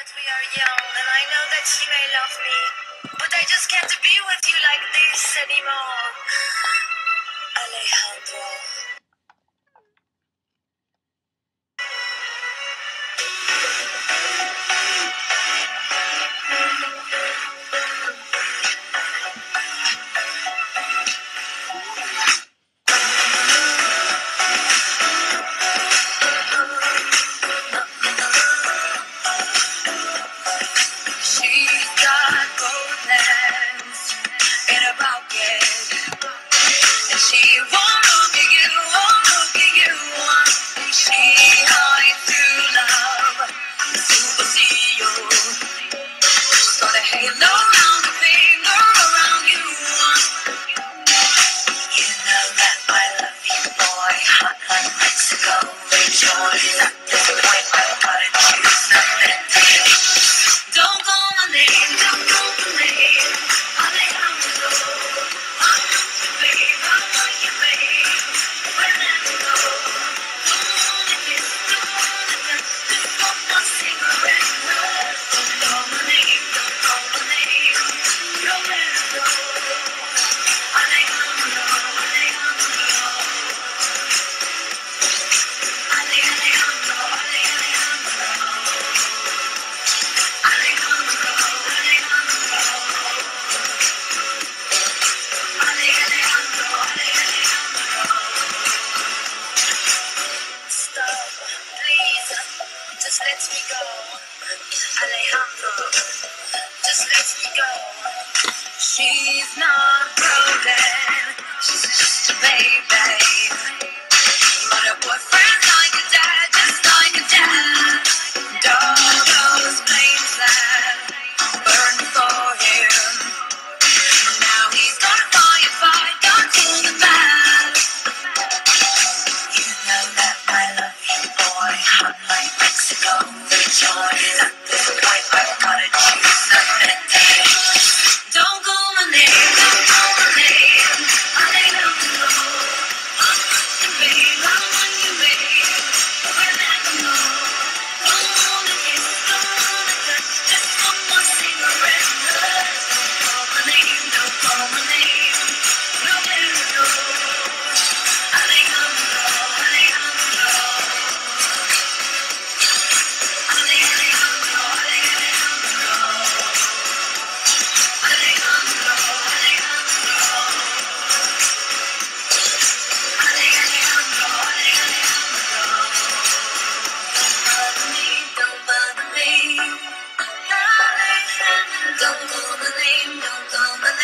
that we are young, and I know that she may love me, but I just can't be with you like this anymore. Show. Don't go my name. don't call my name.